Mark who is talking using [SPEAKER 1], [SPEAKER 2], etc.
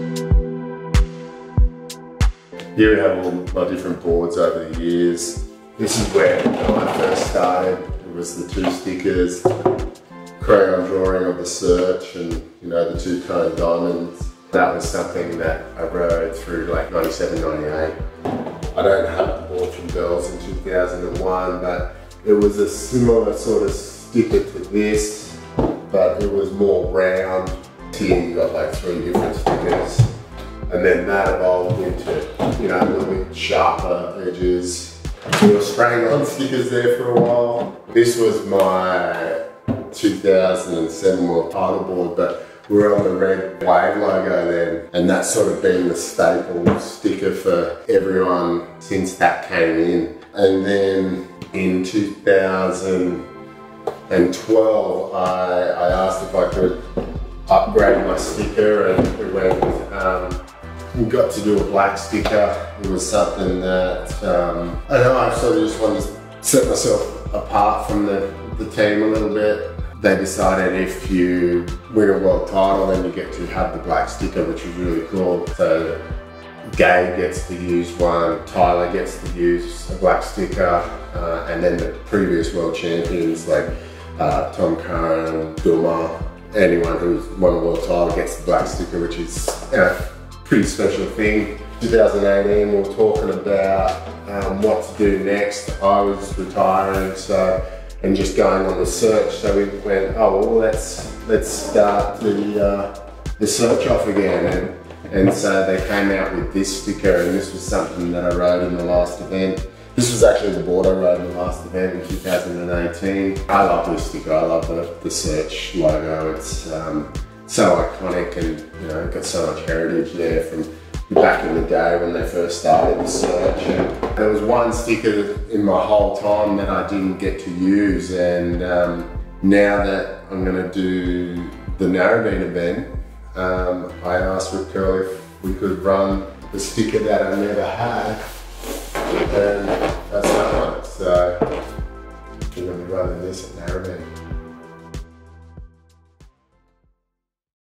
[SPEAKER 1] Here we have all my different boards over the years. This is where I first started. It was the two stickers, crayon drawing of the search and you know the two-tone diamonds. That was something that I rode through like 97, 98. I don't have the board from Girls in 2001, but it was a similar sort of sticker to this, but it was more round here you got like three different stickers. And then that evolved into, you know, a little bit sharper edges. We were spraying on stickers there for a while. This was my 2007 World Title Board, but we were on the red wave logo then, and that's sort of been the staple sticker for everyone since that came in. And then in 2012, I, I asked if I could upgrade my sticker, and we went. Um, we got to do a black sticker. It was something that um, I know I sort of just wanted to set myself apart from the, the team a little bit. They decided if you win a world title, then you get to have the black sticker, which is really cool. So Gab gets to use one, Tyler gets to use a black sticker, uh, and then the previous world champions like uh, Tom Curren, Dooma, anyone who's won a world title gets the black sticker, which is a pretty special thing. 2018, we were talking about um, what to do next. I was retiring, so and just going on the search. So we went, oh well, let's let's start the uh, the search off again, and and so they came out with this sticker, and this was something that I rode in the last event. This was actually the board I rode in the last event in 2018. I love this sticker. I love the, the search logo. It's um, so iconic and you know got so much heritage there from back in the day when they first started the search. And there was one sticker in my whole time that I didn't get to use and um, now that I'm going to do the Narrabeen event, um, I asked Rip Curl if we could run the sticker that I never had and day.